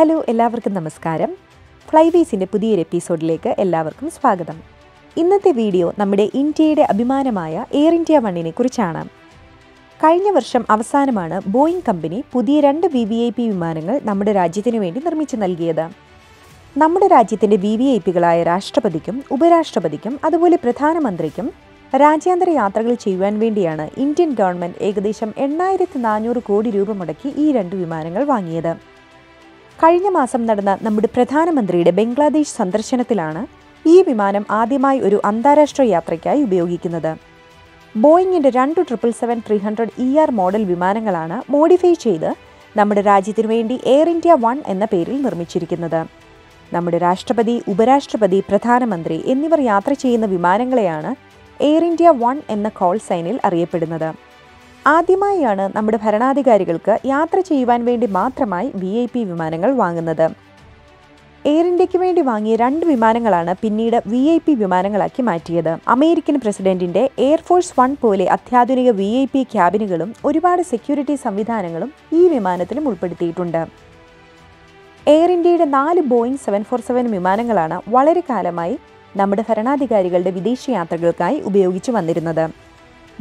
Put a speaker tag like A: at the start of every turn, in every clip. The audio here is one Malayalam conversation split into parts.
A: ഹലോ എല്ലാവർക്കും നമസ്കാരം. ഫ്ലൈവേസിന്റെ പുതിയൊരു എപ്പിസോഡിലേക്ക് എല്ലാവർക്കും സ്വാഗതം. ഇന്നത്തെ വീഡിയോ നമ്മുടെ ഇന്ത്യയുടെ അഭിമാനമായ എയർ ഇന്ത്യ വണ്ണിനെ കുറിച്ചാണ്. കഴിഞ്ഞ വർഷം അവസാനമാണ് ബോയിങ് കമ്പനി പുതിയ രണ്ട് വി വി ഐ പി വിമാനങ്ങൾ നമ്മുടെ രാജ്യത്തിനു വേണ്ടി നിർമ്മിച്ചു നൽകിയത്. നമ്മുടെ രാജ്യത്തിന്റെ വി വി ഐ പികളായ രാഷ്ട്രപതിക്കും ഉപരാഷ്ട്രപതിക്കും അതുപോലെ പ്രധാനമന്ത്രിക്കും രാജ്യാന്തര യാത്രകൾ ചെയ്യുവാൻ വേണ്ടിയാണ് ഇന്ത്യൻ ഗവൺമെന്റ് ഏകദേശം എണ്ണായിരത്തി നാനൂറ് കോടി രൂപ മുടക്കി ഈ രണ്ട് വിമാനങ്ങൾ വാങ്ങിയത്. കഴിഞ്ഞ മാസം നടന്ന നമ്മുടെ പ്രധാനമന്ത്രിയുടെ ബംഗ്ലാദേശ് സന്ദർശനത്തിലാണ് ഈ വിമാനം ആദ്യമായി ഒരു അന്താരാഷ്ട്ര യാത്രയ്ക്കായി ഉപയോഗിക്കുന്നത്. ബോയിങ്ങിന്റെ രണ്ട് triple seven three hundred E R model വിമാനങ്ങളാണ് മോഡിഫൈ ചെയ്ത് നമ്മുടെ രാജ്യത്തിനു വേണ്ടി എയർ ഇന്ത്യ വൺ എന്ന പേരിൽ നിർമ്മിച്ചിരിക്കുന്നത്. നമ്മുടെ രാഷ്ട്രപതി ഉപരാഷ്ട്രപതി പ്രധാനമന്ത്രി എന്നിവർ യാത്ര ചെയ്യുന്ന വിമാനങ്ങളെയാണ് എയർ ഇന്ത്യ വൺ എന്ന കോൾ സൈനിൽ അറിയപ്പെടുന്നത്. ആദ്യമായാണ് നമ്മുടെ ഭരണാധികാരികൾക്ക് യാത്ര ചെയ്യുവാൻ വേണ്ടി മാത്രമായി വി ഐ പി വിമാനങ്ങൾ വാങ്ങുന്നത്. എയർ ഇന്ത്യയ്ക്ക് വേണ്ടി വാങ്ങിയ രണ്ട് വിമാനങ്ങളാണ് പിന്നീട് വി ഐ പി വിമാനങ്ങളാക്കി മാറ്റിയത്. അമേരിക്കൻ പ്രസിഡന്റിന്റെ എയർഫോഴ്സ് വൺ പോലെ അത്യാധുനിക വി ഐ പി ക്യാബിനുകളും ഒരുപാട് സെക്യൂരിറ്റി സംവിധാനങ്ങളും ഈ വിമാനത്തിലും ഉൾപ്പെടുത്തിയിട്ടുണ്ട്. എയർ ഇന്ത്യയുടെ നാല് ബോയിങ് സെവൻ ഫോർ സെവൻ വിമാനങ്ങളാണ് വളരെ കാലമായി നമ്മുടെ ഭരണാധികാരികളുടെ വിദേശ യാത്രകൾക്കായി ഉപയോഗിച്ചു വന്നിരുന്നത്.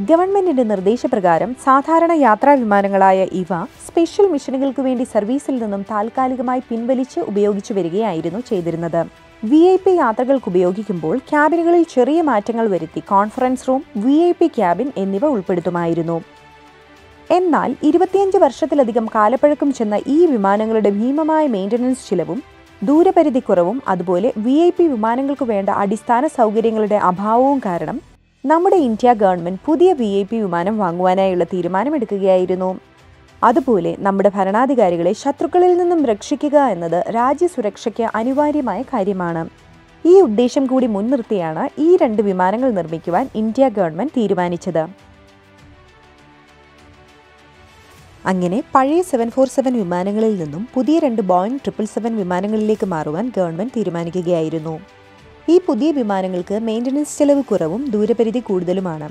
A: ഗവൺമെന്റിന്റെ നിർദ്ദേശപ്രകാരം സാധാരണ യാത്രാ വിമാനങ്ങളായ ഇവ സ്പെഷ്യൽ മിഷനുകൾക്ക് വേണ്ടി സർവീസിൽ നിന്നും താൽക്കാലികമായി പിൻവലിച്ച് ഉപയോഗിച്ചു വരികയായിരുന്നു ചെയ്തിരുന്നത്. വി ഐ പി യാത്രകൾക്ക് ഉപയോഗിക്കുമ്പോൾ ക്യാബിനുകളിൽ ചെറിയ മാറ്റങ്ങൾ വരുത്തി conference room V I P cabin എന്നിവ ഉൾപ്പെടുത്തുമായിരുന്നു. എന്നാൽ ഇരുപത്തിയഞ്ച് വർഷത്തിലധികം കാലപ്പഴക്കം ചെന്ന ഈ വിമാനങ്ങളുടെ ഭീമമായ മെയിന്റനൻസ് ചിലവും ദൂരപരിധി കുറവും അതുപോലെ വി ഐ പി വിമാനങ്ങൾക്ക് വേണ്ട അടിസ്ഥാന സൗകര്യങ്ങളുടെ അഭാവവും കാരണം നമ്മുടെ ഇന്ത്യ ഗവൺമെന്റ് പുതിയ വി ഐ പി വിമാനം വാങ്ങുവാനായുള്ള തീരുമാനമെടുക്കുകയായിരുന്നു. അതുപോലെ നമ്മുടെ ഭരണാധികാരികളെ ശത്രുക്കളിൽ നിന്നും രക്ഷിക്കുക എന്നത് രാജ്യസുരക്ഷയ്ക്ക് അനിവാര്യമായ കാര്യമാണ്. ഈ ഉദ്ദേശം കൂടി മുൻനിർത്തിയാണ് ഈ രണ്ട് വിമാനങ്ങൾ നിർമ്മിക്കുവാൻ ഇന്ത്യ ഗവൺമെന്റ് തീരുമാനിച്ചത്. അങ്ങനെ പഴയ സെവൻ ഫോർ സെവൻ വിമാനങ്ങളിൽ നിന്നും പുതിയ രണ്ട് ബോയിങ് ട്രിപ്പിൾ സെവൻ വിമാനങ്ങളിലേക്ക് മാറുവാൻ ഗവൺമെന്റ് തീരുമാനിക്കുകയായിരുന്നു. ഈ പുതിയ വിമാനങ്ങൾക്ക് മെയിന്റനൻസ് ചെലവ് കുറവും ദൂരപരിധി കൂടുതലുമാണ്.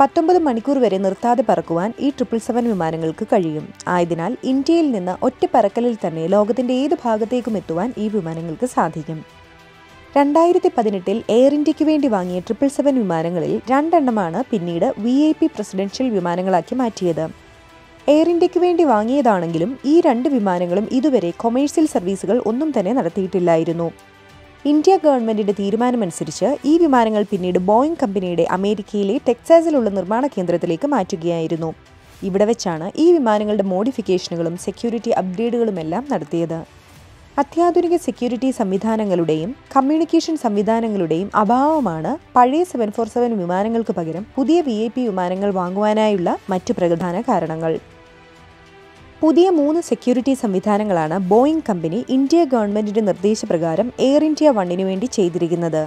A: പത്തൊമ്പത് മണിക്കൂർ വരെ നിർത്താതെ പറക്കുവാൻ ഈ ട്രിപ്പിൾ സെവൻ വിമാനങ്ങൾക്ക് കഴിയും. ആയതിനാൽ ഇന്ത്യയിൽ നിന്ന് ഒറ്റ പറക്കലിൽ തന്നെ ലോകത്തിന്റെ ഏത് ഭാഗത്തേക്കും എത്തുവാൻ ഈ വിമാനങ്ങൾക്ക് സാധിക്കും. രണ്ടായിരത്തി പതിനെട്ടിൽ എയർ ഇന്ത്യയ്ക്ക് വേണ്ടി വാങ്ങിയ ട്രിപ്പിൾ സെവൻ വിമാനങ്ങളിൽ രണ്ടെണ്ണമാണ് പിന്നീട് വി ഐ പി പ്രസിഡൻഷ്യൽ വിമാനങ്ങളാക്കി മാറ്റിയത്. എയർ ഇന്ത്യയ്ക്ക് വേണ്ടി വാങ്ങിയതാണെങ്കിലും ഈ രണ്ട് വിമാനങ്ങളും ഇതുവരെ കൊമേഴ്സ്യൽ സർവീസുകൾ ഒന്നും തന്നെ നടത്തിയിട്ടില്ലായിരുന്നു. ഇന്ത്യ ഗവൺമെന്റിന്റെ തീരുമാനമനുസരിച്ച് ഈ വിമാനങ്ങൾ പിന്നീട് ബോയിങ് കമ്പനിയുടെ അമേരിക്കയിലെ ടെക്സാസിലുള്ള നിർമ്മാണ കേന്ദ്രത്തിലേക്ക് മാറ്റുകയായിരുന്നു. ഇവിടെ വെച്ചാണ് ഈ വിമാനങ്ങളുടെ മോഡിഫിക്കേഷനുകളും സെക്യൂരിറ്റി അപ്ഗ്രേഡുകളുമെല്ലാം നടത്തിയത്. അത്യാധുനിക സെക്യൂരിറ്റി സംവിധാനങ്ങളുടെയും കമ്മ്യൂണിക്കേഷൻ സംവിധാനങ്ങളുടെയും അഭാവമാണ് പഴയ സെവൻ ഫോർ സെവൻ വിമാനങ്ങൾക്ക് പകരം പുതിയ വി ഐ പി വിമാനങ്ങൾ വാങ്ങുവാനായുള്ള മറ്റു പ്രധാന കാരണങ്ങൾ. പുതിയ മൂന്ന് സെക്യൂരിറ്റി സംവിധാനങ്ങളാണ് ബോയിങ് കമ്പനി ഇന്ത്യ ഗവൺമെന്റിന്റെ നിർദ്ദേശപ്രകാരം എയർ ഇന്ത്യ വണ്ണിനു വേണ്ടി ചെയ്തിരിക്കുന്നത്.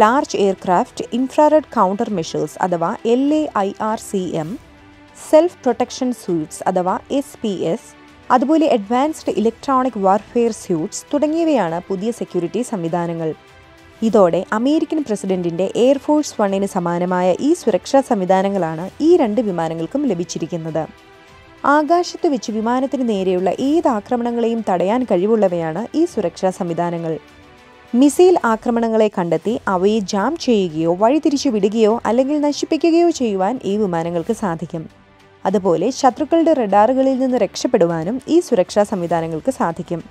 A: Large aircraft infrared counter measures അഥവാ L A I R C M self protection suites അഥവാ എസ് പി എസ് അതുപോലെ അഡ്വാൻസ്ഡ് ഇലക്ട്രോണിക് വാർഫെയർ സ്യൂട്ട്സ് തുടങ്ങിയവയാണ് പുതിയ സെക്യൂരിറ്റി സംവിധാനങ്ങൾ. ഇതോടെ അമേരിക്കൻ പ്രസിഡന്റിന്റെ എയർഫോഴ്സ് വണ്ണിന് സമാനമായ ഈ സുരക്ഷാ സംവിധാനങ്ങളാണ് ഈ രണ്ട് വിമാനങ്ങൾക്കും ലഭിച്ചിരിക്കുന്നത്. ആകാശത്ത് വെച്ച് വിമാനത്തിന് നേരെയുള്ള ഏത് ആക്രമണങ്ങളെയും തടയാൻ കഴിവുള്ളവയാണ് ഈ സുരക്ഷാ സംവിധാനങ്ങൾ. മിസൈൽ ആക്രമണങ്ങളെ കണ്ടെത്തി അവയെ ജാം ചെയ്യുകയോ വഴിതിരിച്ചു വിടുകയോ അല്ലെങ്കിൽ നശിപ്പിക്കുകയോ ചെയ്യുവാൻ ഈ വിമാനങ്ങൾക്ക് സാധിക്കും. അതുപോലെ ശത്രുക്കളുടെ റഡാറുകളിൽ നിന്ന് രക്ഷപ്പെടുവാനും ഈ സുരക്ഷാ സംവിധാനങ്ങൾക്ക് സാധിക്കും.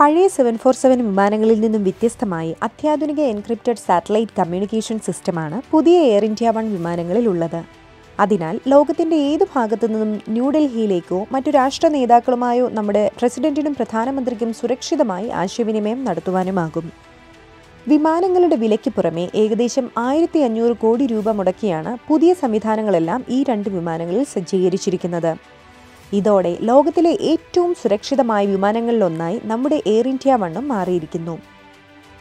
A: പഴയ സെവൻ ഫോർ സെവൻ വിമാനങ്ങളിൽ നിന്നും വ്യത്യസ്തമായി അത്യാധുനിക എൻക്രിപ്റ്റഡ് സാറ്റലൈറ്റ് കമ്മ്യൂണിക്കേഷൻ സിസ്റ്റമാണ് പുതിയ എയർ ഇന്ത്യ വൺ വിമാനങ്ങളിൽ ഉള്ളത് അതിനാൽ ലോകത്തിന്റെ ഏത് ഭാഗത്തു നിന്നും ന്യൂഡൽഹിയിലേക്കോ മറ്റു രാഷ്ട്ര നേതാക്കളുമായോ നമ്മുടെ പ്രസിഡന്റിനും പ്രധാനമന്ത്രിക്കും സുരക്ഷിതമായി ആശയവിനിമയം നടത്തുവാനുമാകും. വിമാനങ്ങളുടെ വിലയ്ക്ക് പുറമെ ഏകദേശം ആയിരത്തി അഞ്ഞൂറ് കോടി രൂപ മുടക്കിയാണ് പുതിയ സംവിധാനങ്ങളെല്ലാം ഈ രണ്ട് വിമാനങ്ങളിൽ സജ്ജീകരിച്ചിരിക്കുന്നത്. ഇതോടെ ലോകത്തിലെ ഏറ്റവും സുരക്ഷിതമായ വിമാനങ്ങളിലൊന്നായി നമ്മുടെ എയർ ഇന്ത്യ വണ്ണം മാറിയിരിക്കുന്നു.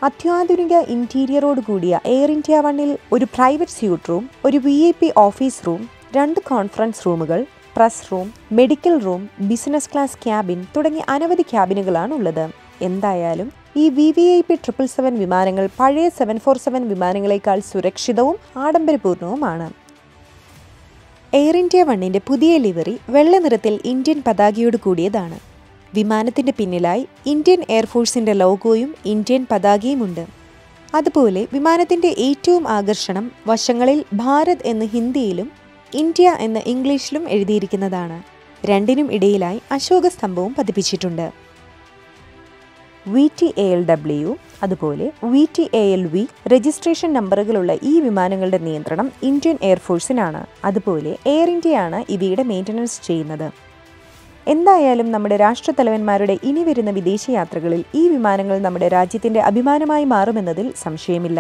A: അത്യാധുനിക ഇന്റീരിയറോട് കൂടിയ എയർ ഇന്ത്യ വണ്ണിൽ ഒരു പ്രൈവറ്റ് സ്യൂട്ട് റൂം ഒരു V I P office room രണ്ട് കോൺഫറൻസ് റൂമുകൾ press room medical room business class cabin തുടങ്ങി അനവധി ക്യാബിനുകളാണ് ഉള്ളത്. എന്തായാലും ഈ V V I P triple seven വിമാനങ്ങൾ പഴയ സെവൻ ഫോർ സെവൻ വിമാനങ്ങളെക്കാൾ സുരക്ഷിതവും ആഡംബരപൂർണവുമാണ്. എയർ ഇന്ത്യ വണ്ണിന്റെ പുതിയ ലിവറി വെള്ള നിറത്തിൽ ഇന്ത്യൻ പതാകയോട് കൂടിയതാണ്. വിമാനത്തിന്റെ പിന്നിലായി ഇന്ത്യൻ എയർഫോഴ്സിന്റെ ലോഗോയും ഇന്ത്യൻ പതാകയുമുണ്ട്. അതുപോലെ വിമാനത്തിന്റെ ഏറ്റവും ആകർഷണം വശങ്ങളിൽ ഭാരത് എന്ന് ഹിന്ദിയിലും ഇന്ത്യ എന്ന് ഇംഗ്ലീഷിലും എഴുതിയിരിക്കുന്നതാണ്. രണ്ടിനും ഇടയിലായി അശോക സ്തംഭവും പതിപ്പിച്ചിട്ടുണ്ട്. V T A L W അതുപോലെ V T A L V registration നമ്പറുകളുള്ള ഈ വിമാനങ്ങളുടെ നിയന്ത്രണം ഇന്ത്യൻ എയർഫോഴ്സിനാണ് അതുപോലെ എയർ ഇന്ത്യയാണ് ഇവയുടെ മെയിന്റനൻസ് ചെയ്യുന്നത്. എന്തായാലും നമ്മുടെ രാഷ്ട്രത്തലവന്മാരുടെ ഇനി വരുന്ന വിദേശയാത്രകളിൽ ഈ വിമാനങ്ങൾ നമ്മുടെ രാജ്യത്തിന്റെ അഭിമാനമായി മാറുമെന്നതിൽ സംശയമില്ല.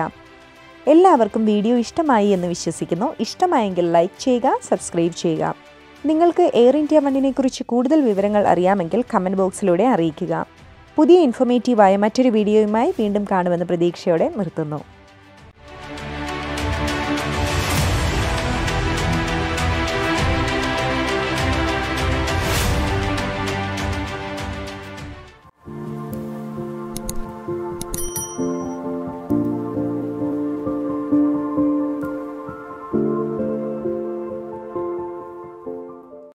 A: എല്ലാവർക്കും വീഡിയോ ഇഷ്ടമായി എന്ന് വിശ്വസിക്കുന്നു. ഇഷ്ടമായെങ്കിൽ ലൈക്ക് ചെയ്യുക സബ്സ്ക്രൈബ് ചെയ്യുക. നിങ്ങൾക്ക് എയർ ഇന്ത്യ വണ്ണിനെക്കുറിച്ച് കൂടുതൽ വിവരങ്ങൾ അറിയാമെങ്കിൽ കമന്റ് ബോക്സിലൂടെ അറിയിക്കുക. പുതിയ ഇൻഫോർമേറ്റീവായ മറ്റൊരു വീഡിയോയുമായി വീണ്ടും കാണുമെന്ന പ്രതീക്ഷയോടെ നിർത്തുന്നു.